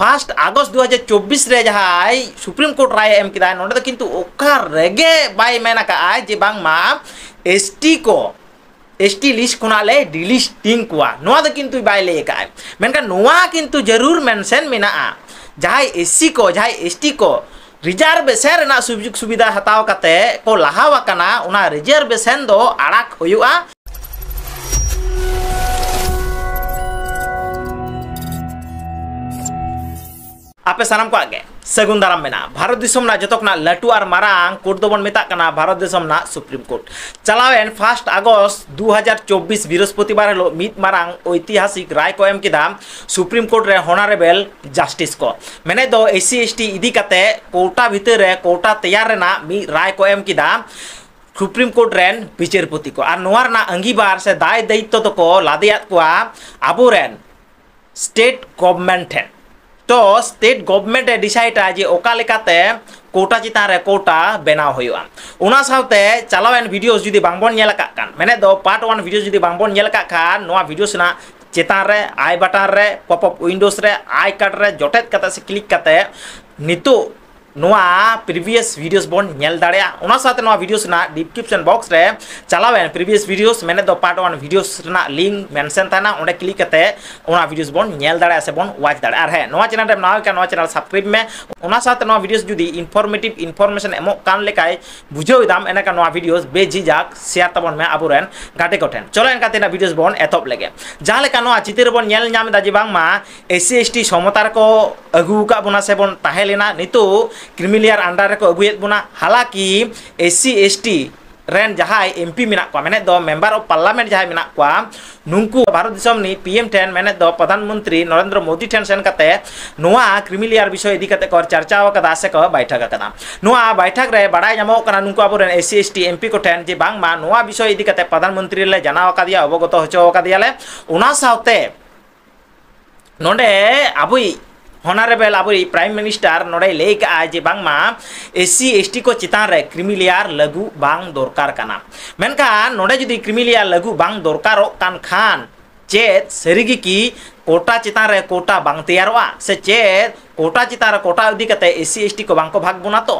Fast August दो चौबीस supreme court राय एम के ना रेगे बैन जे बा एस टी को एस टी लिस्ट खुना को डिलिस्टिंग कोई ज़रूर मेनसन मे जहाँ एस सी को, जहाँ एस टी को रिजार्वेशन सुविधा हत्या को लहावना रिजार्वेशन आड़क हो आपे सानाम को सगुन दाराम मेना भारत दिसम ना लटू और मारांग कोर्ट दो बन मेता भारत दिसम ना सुप्रीम कोर्ट चलावेन फास्ट अगस्त 2024 बृहस्पतिवार हिलो मित मारांग ऐतिहासिक राय को एम किदा सुप्रीम कोर्ट रे होनारेबल जस्टिस को मैंने दो एससी एसटी इदी कते कोटा भीतर कोटा तैयार रेना मी राय को एम किदा सुप्रीम कोर्ट रेन विचारपति को और अंगीबार से दाय दायित्व तो को लादियात को आबो स्टेट गवर्नमेंट है तो स्टेट गवर्नमेंट डिसाइड जे ओका कोटा चितान रे कोटा बनाव हुआ उना साथे जुदी बांगबन पार्ट 1 भिडियो जुदी बांगबन नेल का खान नोआ वीडियोस चितान आई बटन रे पॉपअप आई कार्ड रे जोटेत से क्लिक कते। प्रीवियस वीडियोस बोन साथे नोआ वीडियोस ना डिस्क्रिप्शन बॉक्स रे। चलावेन प्रीवियस वीडियोस मैंने दो पार्ट 1 वीडियोस ना लिंक मेंशन थाना ओंडे क्लिक कते उना वीडियोस बोन से बोन वाच आर है। नोआ चैनल रे नाव का चैनल सब्सक्राइब में? उना साथे नोआ वीडियोस जुदी इनफॉर्मेटिव इनफॉरमेशन एमो कान लेकाय बुझो दाम एना का नोआ वीडियोस बेझिझाक शेयर तबन में आबुरेन गाटे कोठेन चलो एनका तेना वीडियोस बोन एतप लेगे। जहाँ लेका नोआ चित्र बोन नेल नाम दा जे बांगमा एससी एसटी समतार को अगु का बोना से बोन ताहेलेना नितो क्रिमिलियर अंडर को अगुएत बुना हालाँकि एस सी एस टी रेन जहाँ एमपी मेना को मैंने दो मेंबर ऑफ़ पार्लियामेंट जहाँ मेना को नुंकु भारत दिसम नि पीएम टेन मैंने प्रधानमंत्री नरेंद्र मोदी टेन सेन क्रिमिलियर विषय इदी कते को चर्चा से को बैठक कदा बैठक रे बड़ाई जामो कना नुंकु अब रेन एससी एसटी एमपी को टेन जे बांग विषय इदी प्रधानमंत्री ले कदिया अवगत होचो कदिया ले अबुई हॉनरेबल अब प्राइम मिनिस्टर नोड़े ले जे बांगमा एससी एसटी को चितान रे क्रिमिलियर लगू बांग दरकार कना मेनखान नोड़े जुदी क्रिमिलियर लगू बांग दरकार कान खान चेत सरीगी की कोटा चितान रे कोटा बांग तैयारोआ से चेत कोटा चितान रे कोटा इदी कते एससी एसटी को बांग को भाग बुना तो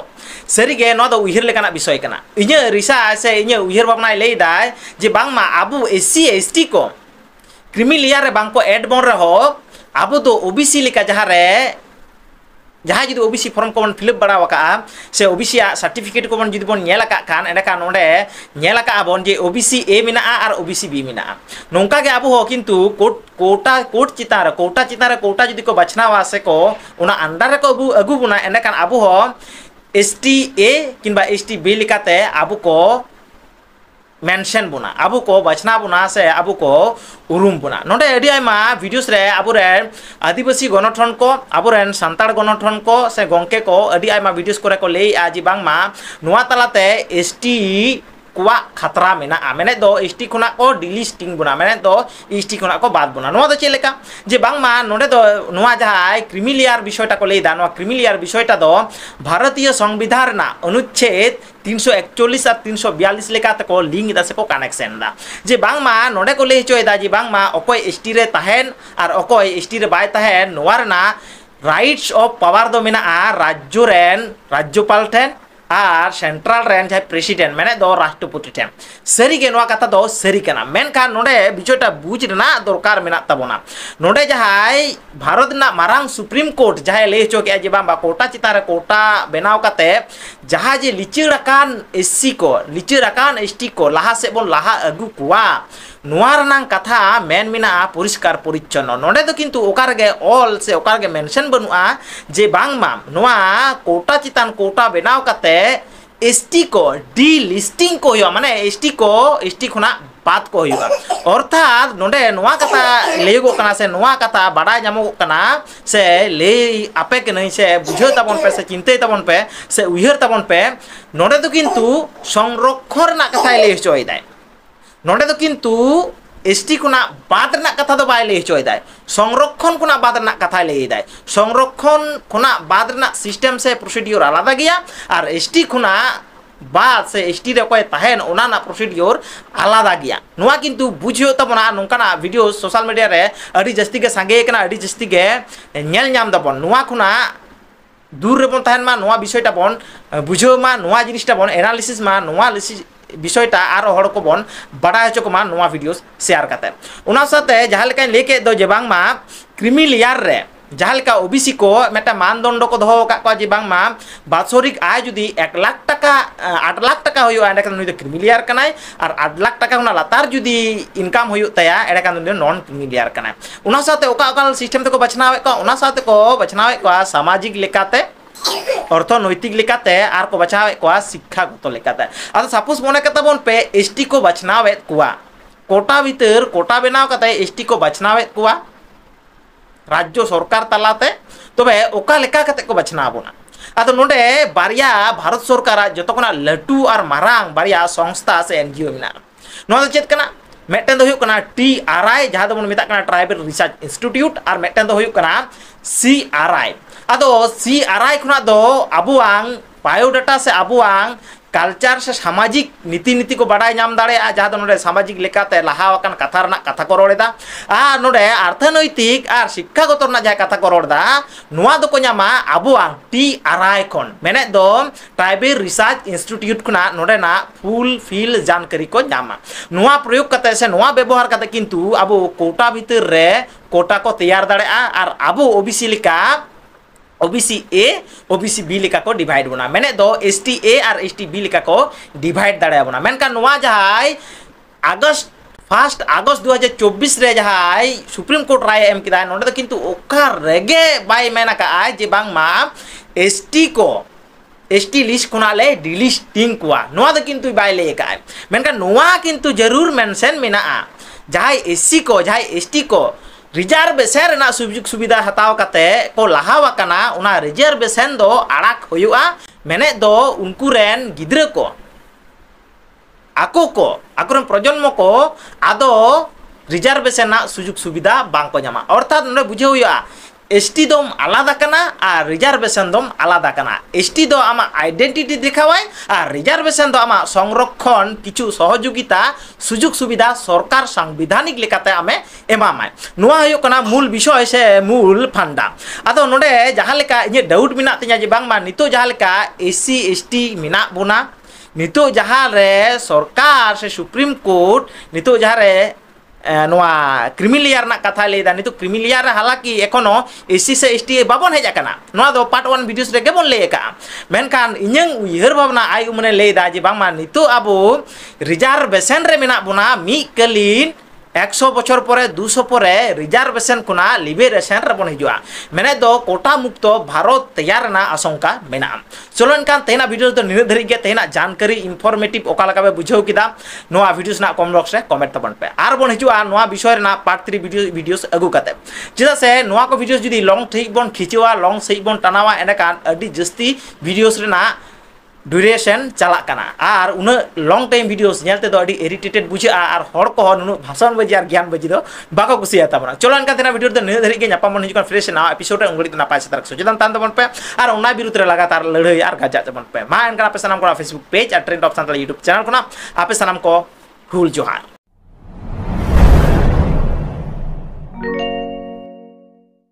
सरीगे नो दो उहिर लेकाना विषय कना इnye रिसा से इnye उहिर बाबना ले दाय जे बांगमा आबू एससी एसटी को क्रिमिलियर रे बांग को एड बन रहो अब तो ओबीसी लेका जहाँ रे जहाँ जुदी ओबीसी फॉर्म को फिलअप बड़ा वका से ओबीसी सर्टिफिकेट को जुदी बन नेल का खान एंड का बन जे ओबीसी ए मिना और ओबीसी बी मिना नोंका अब हो कोट कोटा कोट चितार कोटा चितार कोटा जुदी को बचना से को उना अंडर को अगु अगु बुना एंड अब हो एसटी ए किंबा एसटी बी अब को मेंशन बुना अब को बचना बुना से अब को उरुम बुना नोडे अडी आयमा वीडियोस रे अब आदिवासी गणठन को अब सानताड़ गणठन को से गंके को अडी आयमा वीडियोस करे को ले आजी बांगमा नुआ तलाते एसटी खतरा दो एसटी खुना को डिलिस्टिंग बुना मेने दो एसटी खुना को बात बुना चेलेका जे जहाय क्रिमिलियर विषयटा को लेदा क्रिमिलियर विषयटा दो भारतीय संविधान अनुच्छेद तीन सौ एकचल्लिस तीन सौ बयालीस लेका को लिंक दा से को कनेक्शन जे बांगमा नोडे को ले हचोयदा जे बांगमा अकोय एसटी तहन और अकोय एसटी बाय तहन राइट्स ऑफ़ पावर मेना राज्य राज्यपाल ठेन ᱟᱨ ᱥᱮᱱᱴᱨᱟᱞ ᱨᱮᱱ ᱡᱟᱦᱟᱸᱭ ᱯᱨᱮᱥᱤᱰᱮᱱᱴ ᱢᱮᱱᱮ ᱫᱚ ᱨᱟᱥᱴᱨᱚᱯᱚᱛᱤ ᱴᱷᱮᱱ ᱥᱟᱹᱨᱤᱜᱮ ᱱᱚᱣᱟ ᱠᱟᱛᱷᱟ ᱫᱚ ᱥᱟᱹᱨᱤ ᱠᱟᱱᱟ ᱢᱮᱱᱠᱷᱟᱱ ᱱᱚᱰᱮ ᱵᱤᱪᱚᱭᱴᱟ ᱵᱩᱡᱽ ᱨᱮᱱᱟᱜ ᱫᱚᱨᱠᱟᱨ ᱢᱮᱱᱟᱜ ᱛᱟᱵᱚᱱᱟ ᱱᱚᱰᱮ ᱡᱟᱦᱟᱸᱭ ᱵᱷᱟᱨᱚᱛ ᱨᱮᱱᱟᱜ ᱢᱟᱨᱟᱝ ᱥᱩᱯᱨᱤᱢ ᱠᱳᱨᱴ ᱡᱟᱦᱟᱸᱭ ᱞᱟᱹᱭ ᱦᱚᱪᱚ ᱠᱮᱜᱼᱟ ᱡᱮ ᱵᱟᱝ ᱵᱟ ᱠᱳᱴᱟ ᱪᱮᱛᱟᱱ ᱨᱮ ᱠᱳᱴᱟ ᱵᱮᱱᱟᱣ ᱠᱟᱛᱮ जहाँ जे लिचड़ान एस सी को लिचड़ान एस टी को लहा से लहा अगू कोवा कथा मेन मेना परिष्कार परिच्छन्न नोडे तो किंतु ओकारगे ऑल से ओकारगे मेंशन बनुआ जे बांगमा कोटा चितान कोटा बनाव कते एस टी को डी लिस्टिंग को माने एस टी को एस टी खुना बात को अर्थात नोडे कथा लेगो कना से कथा बड़ा जामो कना से ले आपे के से बुझे तबन पे से चिंते तबन पे से उहर तबन पे नोडे तो किंतु संरक्षण कथा ले हचोय दाय नोडे तो किंतु एसटी खुना बाद रना कथा तो बाय ले हचोय दाय संरक्षण खुना बाद कथा ले दाय संरक्षण खुना बाद सिस्टम से प्रोसीडियर आलादा गया और एसटी खुना ᱵᱟ ᱥᱮ ᱮᱥᱴᱤ ᱨᱮ ᱚᱠᱚᱭ ᱛᱟᱦᱮᱱ ᱚᱱᱟ ᱨᱮᱱᱟᱜ ᱯᱨᱚᱥᱤᱰᱤᱭᱳᱨ ᱟᱞᱟᱫᱟ ᱜᱮᱭᱟ ᱱᱚᱣᱟ ᱠᱤᱱᱛᱩ ᱵᱩᱡᱷᱟᱹᱣ ᱛᱟᱵᱚᱱᱟ ᱱᱚᱝᱠᱟᱱᱟᱜ ᱵᱷᱤᱰᱤᱭᱳ ᱥᱳᱥᱟᱞ ᱢᱤᱰᱤᱭᱟ ᱨᱮ ᱟᱹᱰᱤ ᱡᱟᱹᱥᱛᱤ ᱜᱮ ᱥᱟᱸᱜᱮ ᱟᱠᱟᱱᱟ ᱟᱹᱰᱤ ᱡᱟᱹᱥᱛᱤ ᱜᱮ ᱧᱮᱞ ᱧᱟᱢ ᱫᱟᱵᱚᱱ ᱱᱚᱣᱟ ᱠᱷᱚᱱᱟᱜ दूर रेबन तहन मा नोआ विषयटा बन बुझोमा नोआ जिनिसटा बन एनालिसिस मा नोआ विषयटा आरो हड़ को बन बड़ा हचो को मा नोआ वीडियोस शेयर करते उना साथे जहाँ लेकिन लेके दो जे बांग मा क्रिमी लेयर रे जहाँका ओबीसी को मेटा मानदंड को दोका बासरिक आय जुदी एक लाख टाका आठ लाख टाक होने क्रिमिलियर और आठ लाख टाका लतार जुदी इनकाम एडेक नन क्रिमिलियर सिसटेम तक बाछनाव को बाछनाव सामाजिक लेकाते अर्थनैतिक लेकाते को बाछनाव शिक्षागत लेकाते सपोज़ मन के तब पे एस टी को बाछनाव कोटा भितर कोटा बनाव एस टी को बाछनाव राज्य सरकार तलाते तब को बाछना बोना। अब ना बार भारत सरकार जो खुना लटू और मारांग बार संस्था से एनजीओ मे चेकना मेटन तो टी आर आई, जहाँ बन तो ट्राइबल रिसार्च इन्स्टिट्यूट और मेटन तो सी आर आई। अब सी आर आई खुना तो अब बायोडाटा से अब ᱠᱟᱞᱪᱟᱨ ᱥᱮ ᱥᱟᱢᱟᱡᱤᱠ ᱱᱤᱛᱤ ᱱᱤᱛᱤ ᱠᱚ ᱵᱟᱰᱟᱭ ᱧᱟᱢ ᱫᱟᱲᱮᱭᱟᱜᱼᱟ ᱡᱟᱦᱟᱸ ᱫᱚ ᱱᱚᱰᱮ ᱥᱟᱢᱟᱡᱤᱠ ᱞᱮᱠᱟᱛᱮ ᱞᱟᱦᱟ ᱟᱠᱟᱱ ᱠᱟᱛᱷᱟ ᱨᱮᱱᱟᱜ ᱠᱟᱛᱷᱟ ᱠᱚ ᱨᱚᱲᱮᱫᱟ ᱟᱨ ᱱᱚᱰᱮ ᱟᱨᱛᱷᱚᱱᱳᱭᱛᱤᱠ ᱟᱨ ᱥᱤᱠᱠᱷᱟᱜᱚᱛᱚ ᱨᱮᱱᱟᱜ ᱡᱟᱦᱟᱸ ᱠᱟᱛᱷᱟ ᱠᱚ ᱨᱚᱲᱫᱟ ᱱᱚᱣᱟ ᱫᱚᱠᱚ ᱧᱟᱢᱟ ᱟᱵᱚᱣᱟᱜ ᱴᱤ ᱟᱨᱟᱭ ᱠᱷᱚᱱ ᱢᱮᱱᱮᱫ ᱫᱚ ᱴᱨᱟᱭᱵᱮᱞ ᱨᱤᱥᱟᱨᱪ ᱤᱱᱥᱴᱤᱴᱤᱭᱩᱴ ᱠᱷᱚᱱᱟᱜ ᱱᱚᱰᱮᱱᱟᱜ ᱯᱷᱩᱞ ᱯᱷᱤᱞ ᱡᱟᱱᱠᱟᱨᱤ ᱠᱚ ᱧᱟᱢᱟ ᱱᱚᱣᱟ ᱯᱨᱚᱭᱳᱜᱽ ᱠᱟᱛᱮ ᱥᱮ ᱱᱚᱣᱟ ᱵᱮᱵᱚᱦᱟᱨ ᱠᱟᱛᱮ ᱠᱤᱱᱛᱩ ᱟᱵᱚ ᱠᱳᱴᱟ ᱵᱷᱤᱛᱤᱨ ᱨᱮ ᱠᱳᱴᱟ ᱠᱚ ᱛᱮᱭᱟᱨ ᱫᱟᱲᱮᱭᱟᱜᱼᱟ ᱟᱨ ᱟᱵᱚ ᱳᱵᱤᱥᱤ ᱞᱮᱠᱟ ओबीसी ए ओबीसी बी लेका को डिवाइड बना मैंने दो एस टी ए और एस टी बी लेका को डिवाइड दाड़ा बना मेनका नोआ जहाय अगस्त फास्ट अगस्त 2024 रे जहाय सुप्रीम कोर्ट राय एम किदा नोडे किंतु ओका रेगे बाय मेना का आय जे बांग मा एसटी को एसटी लिस्ट खुनाले डिलिस्टिंग कुआ नोआ द किंतु बाय ले का मेनका नोआ किंतु ज़रूर मेंशन मेना जहाय एससी को जहाय एसटी को Rijar besar na sujuk subida hatau kate ko lahawa kana una rijar besen do arak hoyua menet do unkuren gidre ko. Aku ko, aku rum projon moko ado rijar besen na subjuk subida bangko nyama. Orta nule buje hoyua ST দম আলাদা কেনা আর reservation দম আলাদা কেনা। ST দ আমার identity দেখাওয়ায় আর reservation তো আমার সংরক্ষণ, কিছু সহযোগিতা, সুযোগ সুবিধা, সরকার সাংবিধানিক লেখাতে আমি এমামায়। নয় হোক মূল বিষয় সে মূল ফান্ডা আদ নোডে যাহা লেখা ইয়ে ডাউট মিনা তিনা যে বাংমা নিত যাহা লেখা এসি এসটি মিনা বোনা। নিত যাহারে সরকার, সে সুপ্রিম কোর্ট নিত যাহারে क्रिमिलियर कथा लेदा नितो क्रिमिलियर हालाँकि एखोनो एससी से एसटी बाबन हेज आकना नोआ दो पार्ट 1 वीडियोस रे गेबन ले का मेनखान इᱧang उयहर भावना आय उमने लेदा जे बांगमा नितो आबो रिजर्वेशन रे मेना बोना मी एक्श बचर पर दुश पर रिजार्भेशन को लिबरेशन बन हजा मैंने कोटा मुक्त भारत तैयार आशंका मे चलो इनका तेना भिडियो तो निर्णय धरिए तेना जानकारी इनफरमेटिव अकाले बुझेदा भिडियो कम बक्स में कमेंट तब पे। और बन हज़ार विषय पार्ट थ्री भिडियो भिडियो अगुकते चेदा से ना भिडियो जी लंग ठीक बन, खींचवा लंग सही बन, टानवा एनेकान जस्ती भिडियो ड्यूरेशन चलना और उन लंग टाइम भिडियोस इरिटेटेड बुझा और हर को भाषण बजी और ज्ञान बजी दो बाको कुसियाता चलो इनका वीडियो तो निर धरी नापाम हजून फ्रेश ना एपिसोड उंगड़ी तो नपाय सतर्क सचेतन तान तबन पे और उना विरुद्ध लगातार लड़ाई और गजा तबन पे मा इनका आप सामान को फेसबुक पेज और trend of Santal YouTube channel को आप सामान को हुल जोहार